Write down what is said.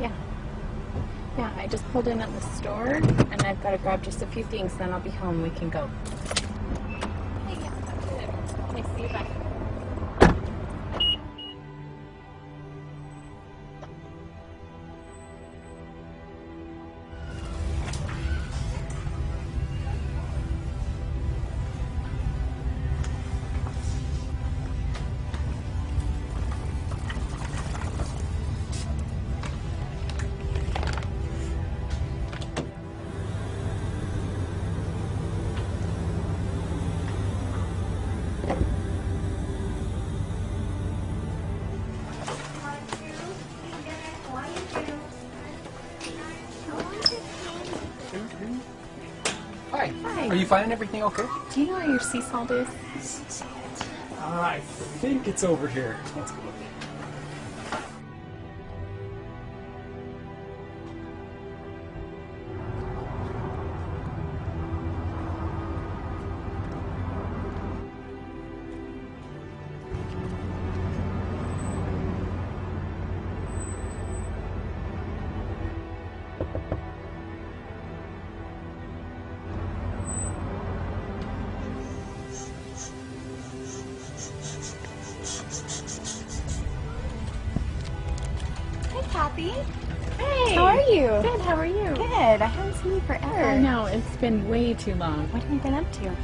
Yeah. Yeah, I just pulled in at the store and I've got to grab just a few things, then I'll be home. We can go. Hi. Hi. Are you finding everything okay? Do you know where your sea salt is? Uh, I think it's over here. Let's go Kathy. Hey! How are you? Good, how are you? Good. I haven't seen you forever. I know, it's been way too long. What have you been up to?